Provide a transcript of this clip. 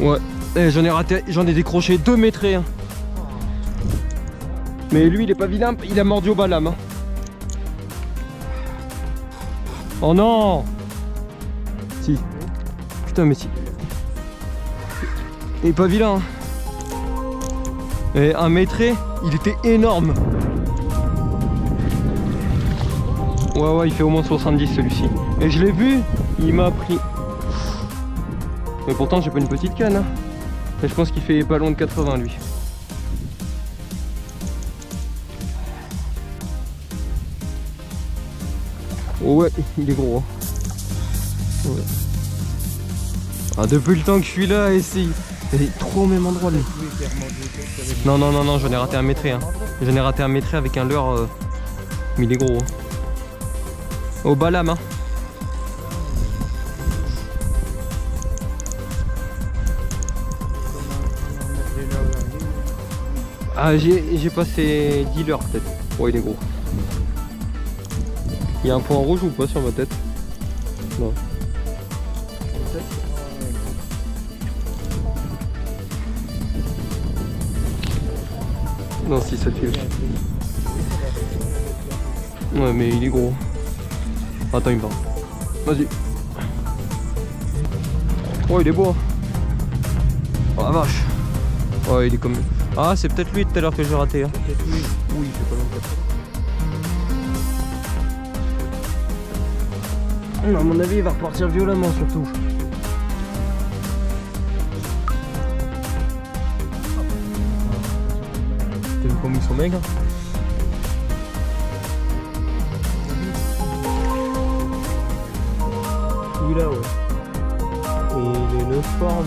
Ouais, Eh, j'en ai raté, j'en ai décroché deux hein. Mais lui, il est pas vilain, il a mordu au balam. hein. Oh non Si. Putain, mais si. Il est pas vilain. hein. Et un métré, il était énorme. Ouais, ouais, il fait au moins 70 celui-ci. Et je l'ai vu, il m'a pris. Mais pourtant, j'ai pas une petite canne. hein. Je pense qu'il fait pas loin de 80 lui. Oh ouais, il est gros. hein. Ah, depuis le temps que je suis là, essaye. Il est trop au même endroit lui. Non, non, non, non, j'en ai raté un métré. J'en ai raté un métré avec un leurre. euh, Mais il est gros. hein. Au balam, hein. Ah, j'ai passé 10 leurres peut-être. Ouais, il est gros. Il y a un point rouge ou pas sur ma tête? Non. Non, si ça fait. Ouais, mais il est gros. Attends, il me. Vas-y. Oh, il est beau. Oh la vache. Oh, il est comme. Ah, c'est peut-être lui tout à l'heure que j'ai raté. Hein. Oui, il fait pas longtemps. À mon avis, il va repartir violemment surtout. T'as vu comme ils sont maigres Celui-là, ouais. Et il est le forme.